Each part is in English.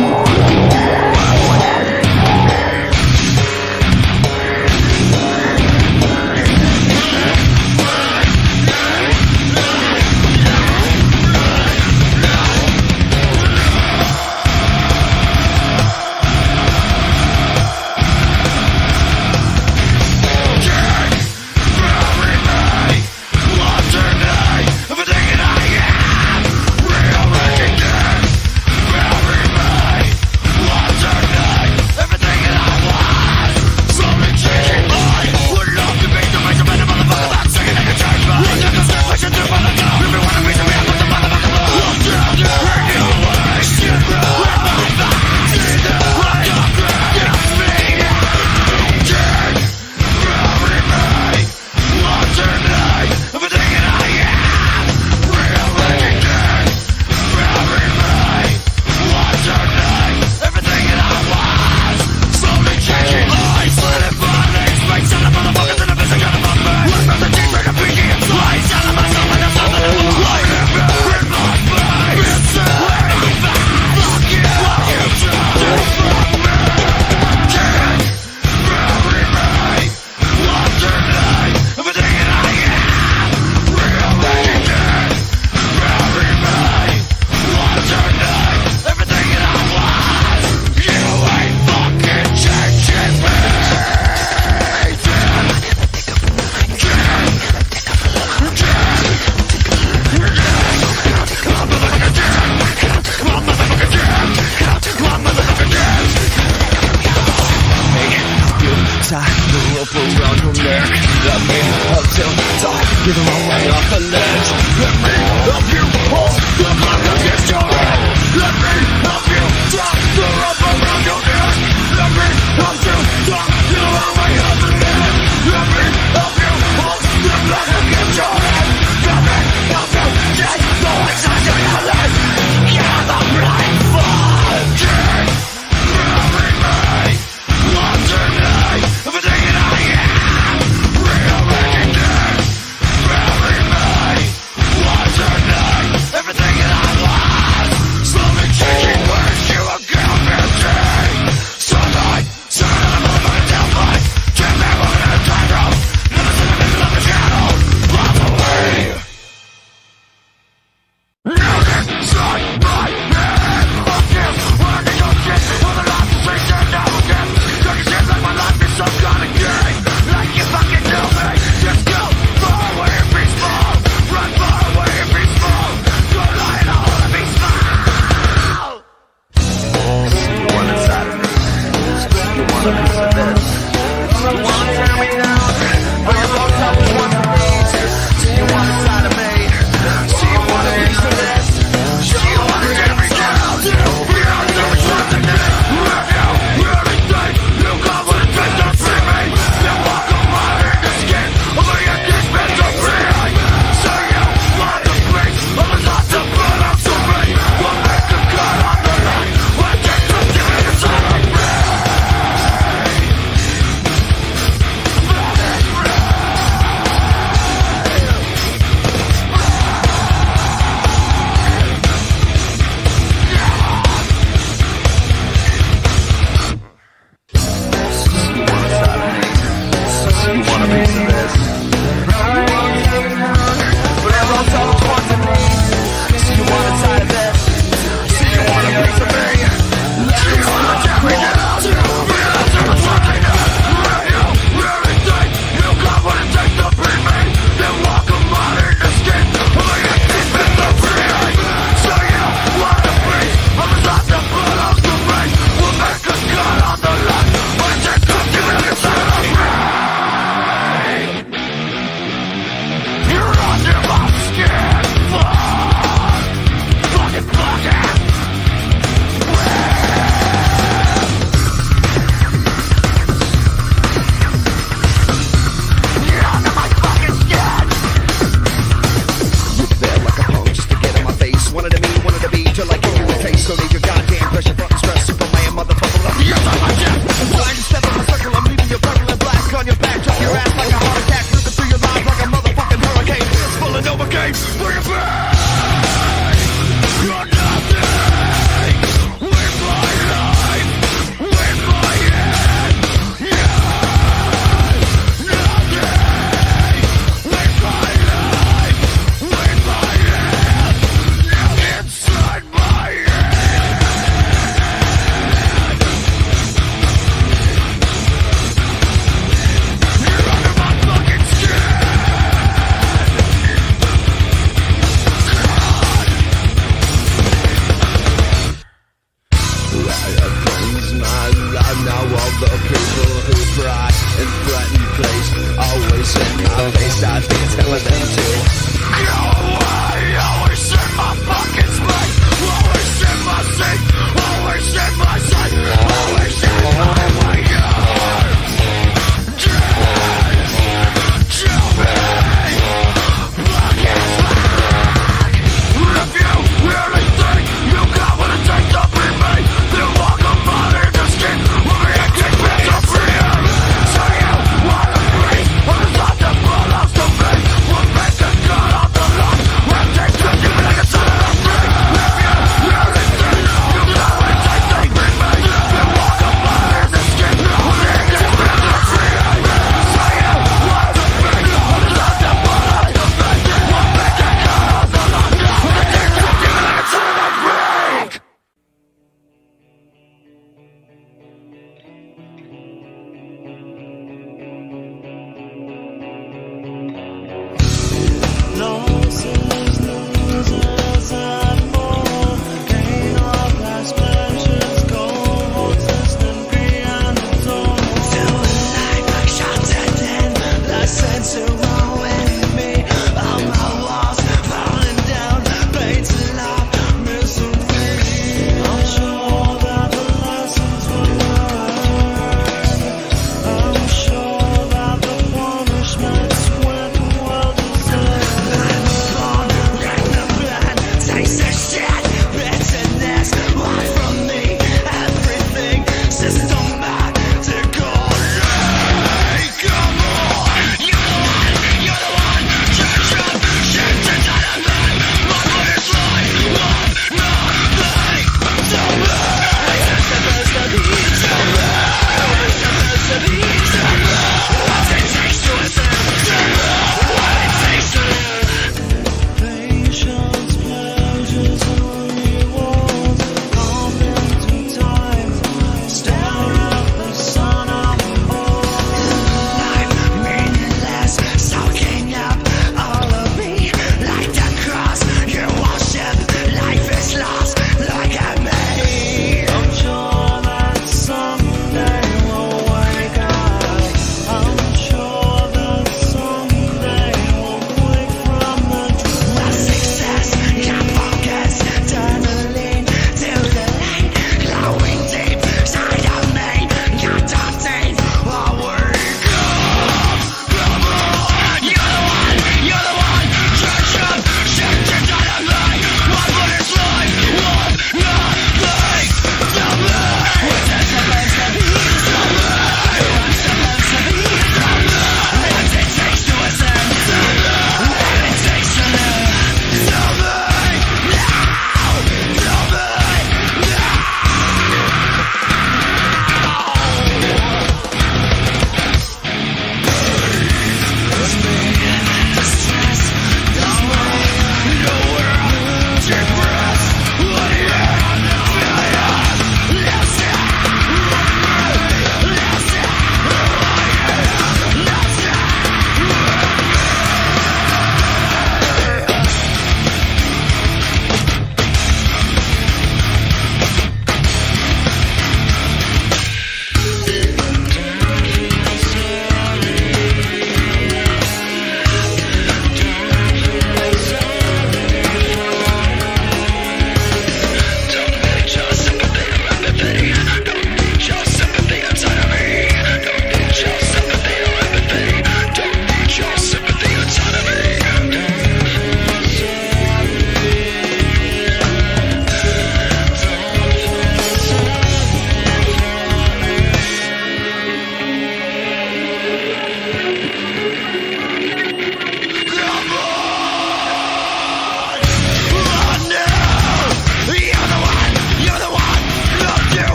You're nothing. We fly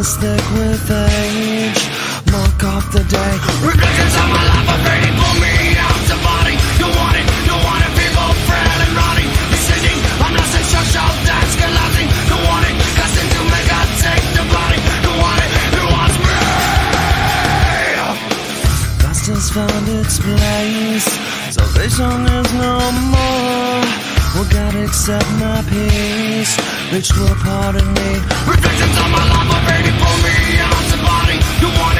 is thick with age. Mark off the day. Reflections on my life are fading. Pull me out. Don't want it. Don't want it. People frail and rotting. I'm Don't want it. To make Don't want it. Who wants me? Found its place. Salvation is no more. Will God accept my peace? Ritual pardon me. Reflections on my life baby, pull me out the body. You want it, you want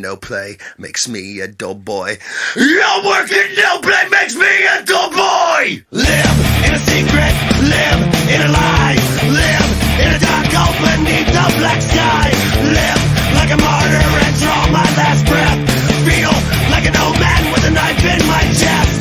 no play makes me a dull boy. Your working no play makes me a dull boy! Live in a secret, live in a lie, live in a dark hole beneath the black sky, live like a martyr and draw my last breath, feel like an old man with a knife in my chest.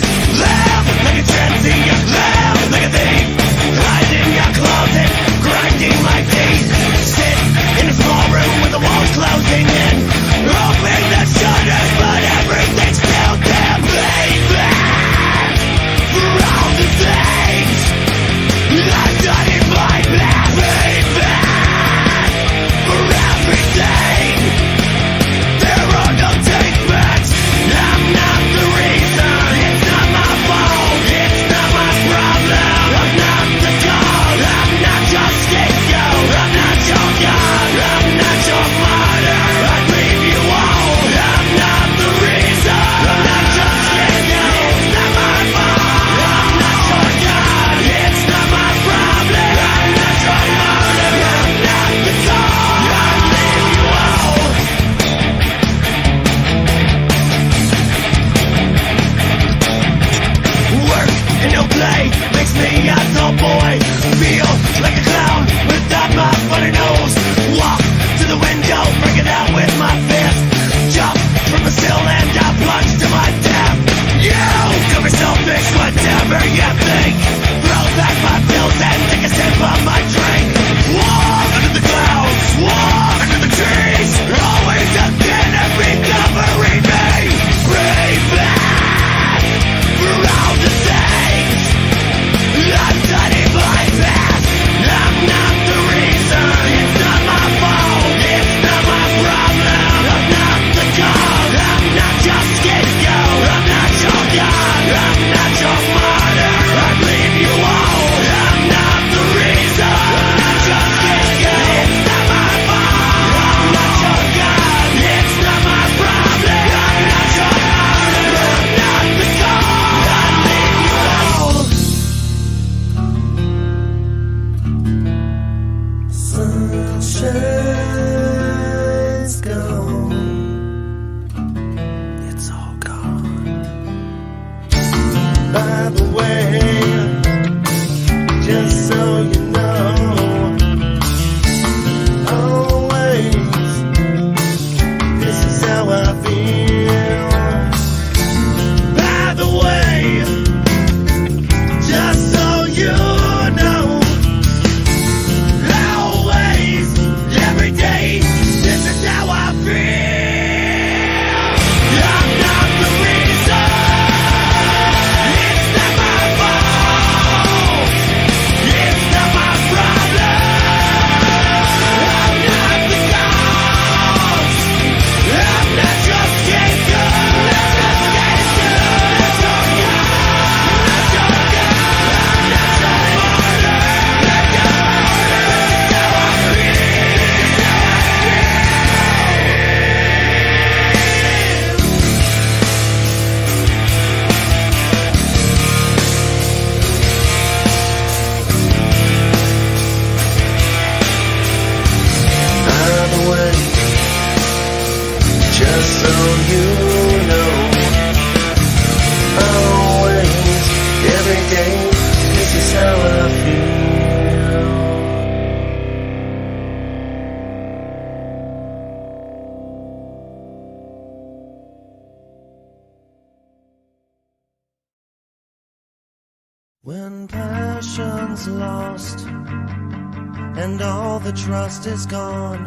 Is gone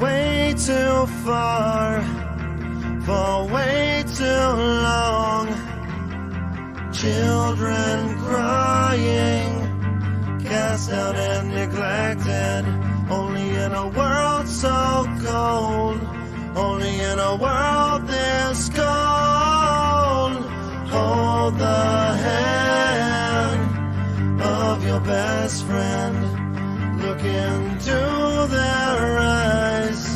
way too far for way too long. Children crying, cast out and neglected, only in a world so cold, only in a world this cold. Hold the hand of your best friend look into their eyes.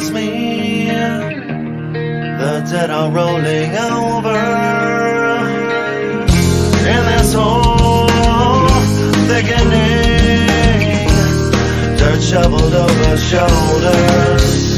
is me. The dead are rolling over in this hole, thickening, dirt shoveled over shoulders.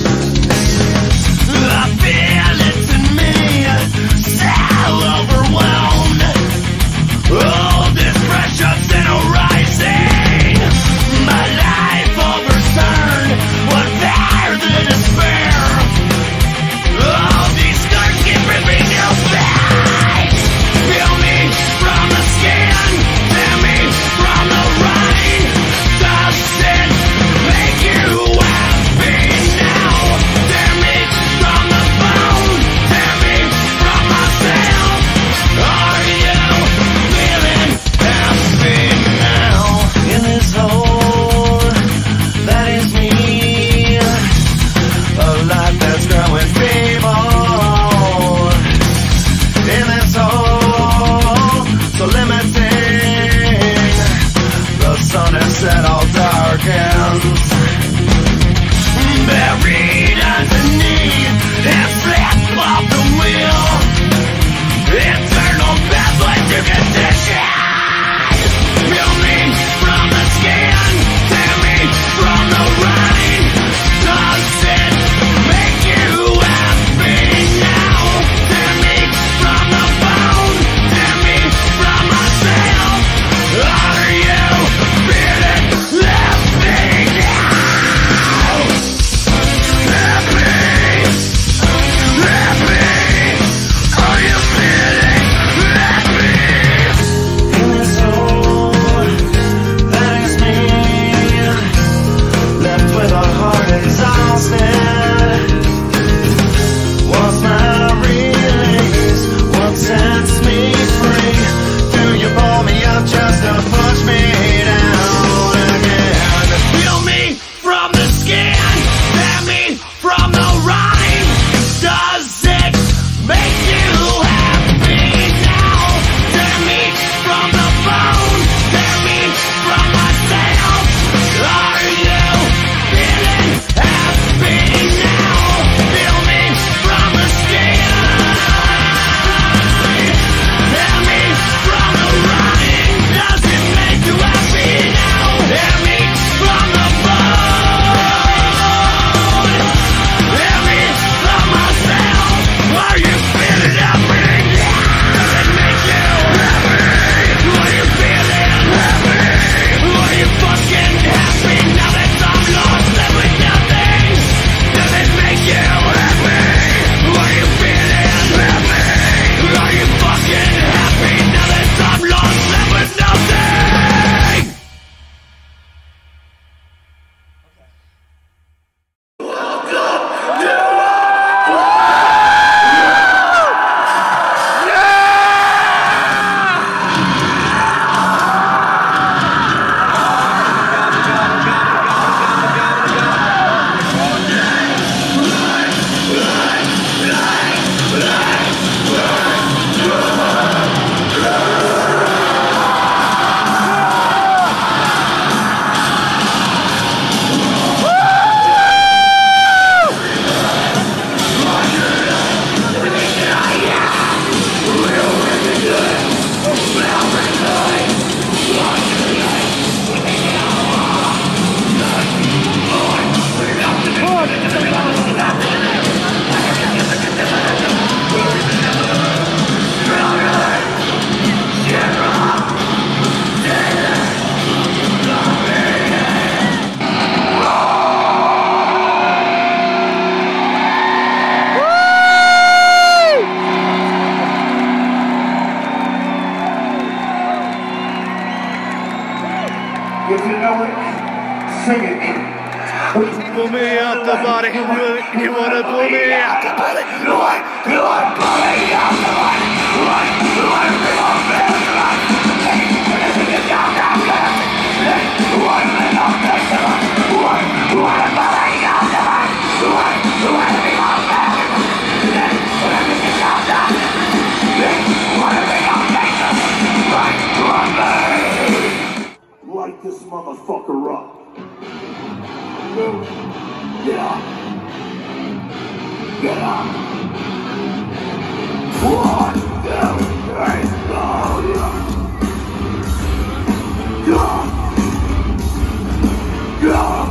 Go.